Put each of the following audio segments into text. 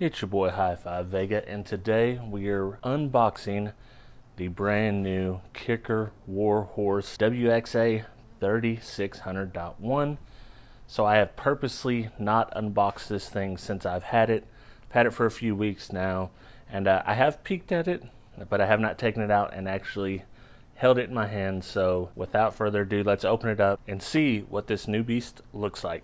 It's your boy Hi-Fi Vega, and today we are unboxing the brand new Kicker Warhorse WXA 3600.1. So I have purposely not unboxed this thing since I've had it. I've had it for a few weeks now, and uh, I have peeked at it, but I have not taken it out and actually held it in my hand. So without further ado, let's open it up and see what this new beast looks like.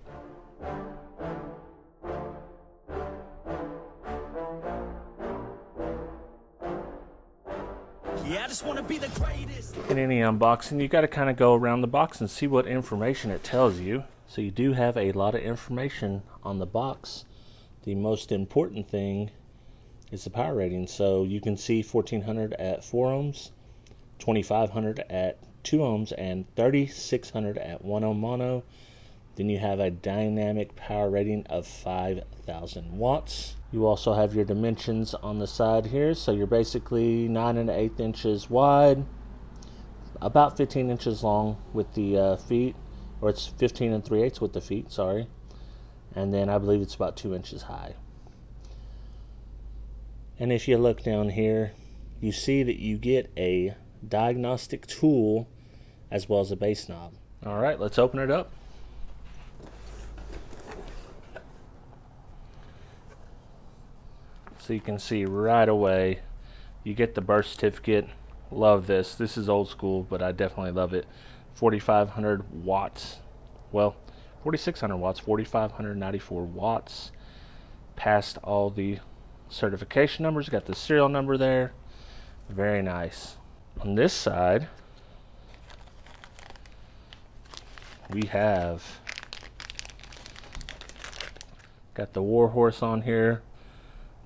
Yeah, I just want to be the greatest. In any unboxing, you got to kind of go around the box and see what information it tells you. So you do have a lot of information on the box. The most important thing is the power rating. So you can see 1400 at 4 ohms, 2500 at 2 ohms, and 3600 at 1 ohm mono. Then you have a dynamic power rating of 5000 watts. You also have your dimensions on the side here. So you're basically 9 and 8 inches wide, about 15 inches long with the uh, feet, or it's 15 and 3 eighths with the feet, sorry. And then I believe it's about 2 inches high. And if you look down here, you see that you get a diagnostic tool as well as a bass knob. All right, let's open it up. So you can see right away, you get the birth certificate. Love this. This is old school, but I definitely love it. 4,500 watts. Well, 4,600 watts, 4,594 watts. Passed all the certification numbers. Got the serial number there. Very nice. On this side, we have got the Warhorse on here.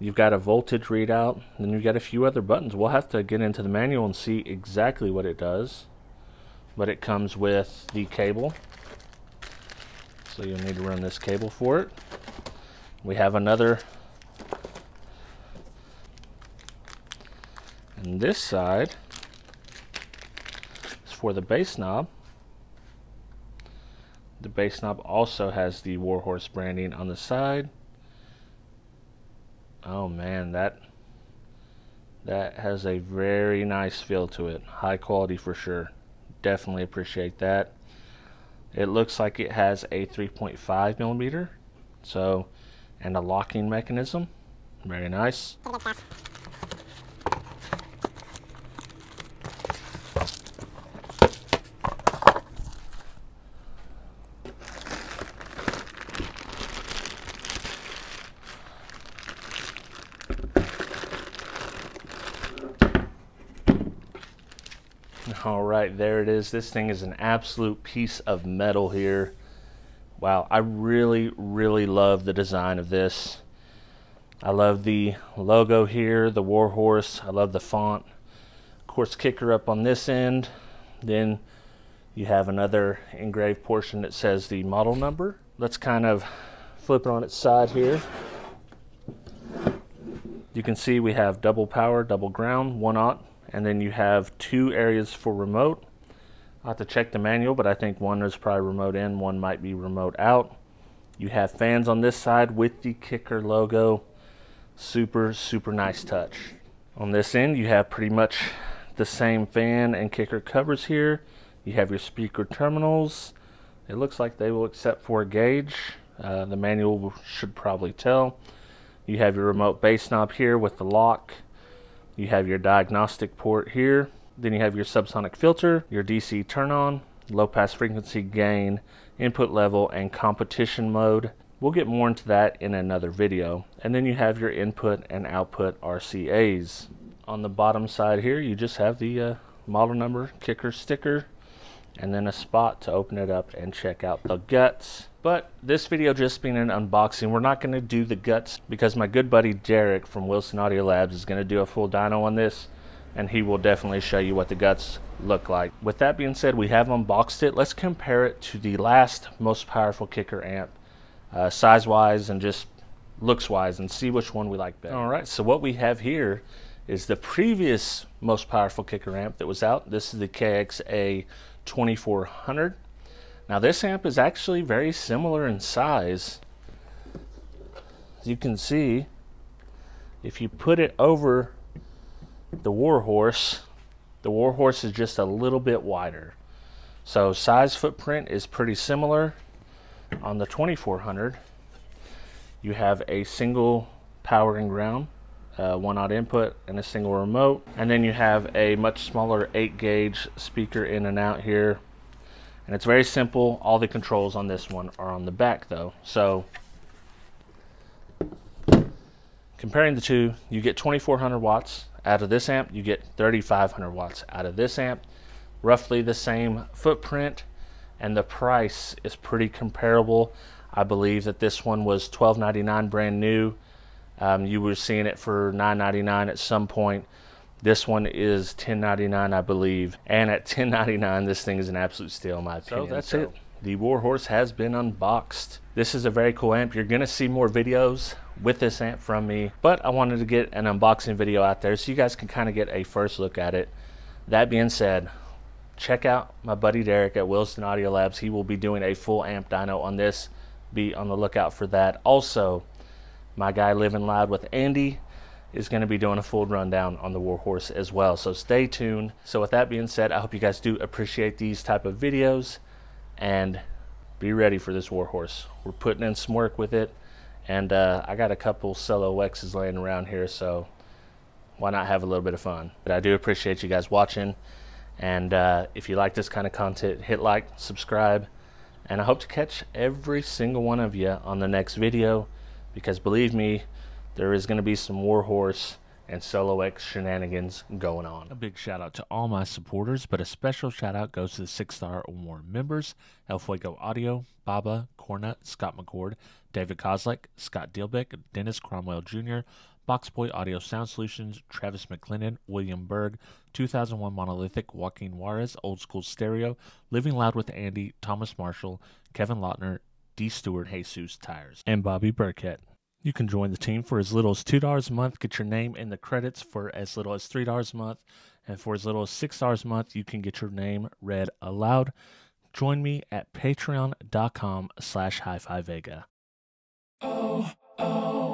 You've got a voltage readout, then you've got a few other buttons. We'll have to get into the manual and see exactly what it does. But it comes with the cable. So you'll need to run this cable for it. We have another and this side is for the bass knob. The bass knob also has the Warhorse branding on the side. Oh man, that that has a very nice feel to it. High quality for sure. Definitely appreciate that. It looks like it has a 3.5 millimeter, so and a locking mechanism. Very nice. All right, there it is. This thing is an absolute piece of metal here. Wow, I really, really love the design of this. I love the logo here, the Warhorse. I love the font. Of course, kicker up on this end. Then you have another engraved portion that says the model number. Let's kind of flip it on its side here. You can see we have double power, double ground, one aught, and then you have two areas for remote. I'll have to check the manual, but I think one is probably remote in, one might be remote out. You have fans on this side with the kicker logo. Super, super nice touch. On this end, you have pretty much the same fan and kicker covers here. You have your speaker terminals. It looks like they will accept for a gauge. Uh, the manual should probably tell. You have your remote bass knob here with the lock. You have your diagnostic port here. Then you have your subsonic filter, your DC turn on, low pass frequency gain, input level, and competition mode. We'll get more into that in another video. And then you have your input and output RCAs. On the bottom side here, you just have the uh, model number kicker sticker and then a spot to open it up and check out the guts. But this video just being an unboxing, we're not going to do the guts because my good buddy Derek from Wilson Audio Labs is going to do a full dyno on this and he will definitely show you what the guts look like. With that being said, we have unboxed it. Let's compare it to the last most powerful kicker amp, uh, size-wise and just looks-wise, and see which one we like better. All right, so what we have here is the previous most powerful kicker amp that was out. This is the KXA 2400. Now this amp is actually very similar in size. As you can see, If you put it over the Warhorse, the Warhorse is just a little bit wider. So size footprint is pretty similar. On the 2400, you have a single power and ground, uh, one out input, and a single remote. And then you have a much smaller 8 gauge speaker in and out here. And it's very simple. All the controls on this one are on the back though. So comparing the two, you get 2400 watts out of this amp, you get 3500 watts out of this amp. Roughly the same footprint, and the price is pretty comparable. I believe that this one was $12.99 brand new. Um, you were seeing it for $9.99 at some point. This one is $10.99, I believe. And at $10.99, this thing is an absolute steal, in my opinion. So that's so. it. The Warhorse has been unboxed. This is a very cool amp. You're going to see more videos with this amp from me, but I wanted to get an unboxing video out there so you guys can kind of get a first look at it. That being said, check out my buddy Derek at Wilson Audio Labs. He will be doing a full amp dyno on this. Be on the lookout for that. Also, my guy Living Loud with Andy is going to be doing a full rundown on the Warhorse as well. So stay tuned. So with that being said, I hope you guys do appreciate these type of videos and be ready for this Warhorse. We're putting in some work with it and uh, I got a couple solo X's laying around here, so why not have a little bit of fun? But I do appreciate you guys watching. And uh, if you like this kind of content, hit like, subscribe, and I hope to catch every single one of you on the next video because believe me, there is going to be some Warhorse and Solo X shenanigans going on. A big shout out to all my supporters, but a special shout out goes to the six star or more members El Fuego Audio, Baba, Cornut, Scott McCord, David Kozlek, Scott Dielbeck, Dennis Cromwell Jr., Boxboy Audio Sound Solutions, Travis McLennan, William Berg, 2001 Monolithic, Joaquin Juarez, Old School Stereo, Living Loud with Andy, Thomas Marshall, Kevin Lautner, D. Stewart, Jesus Tires, and Bobby Burkett. You can join the team for as little as $2 a month, get your name in the credits for as little as $3 a month, and for as little as $6 a month, you can get your name read aloud. Join me at patreon.com slash hi-fi vega. Oh, oh.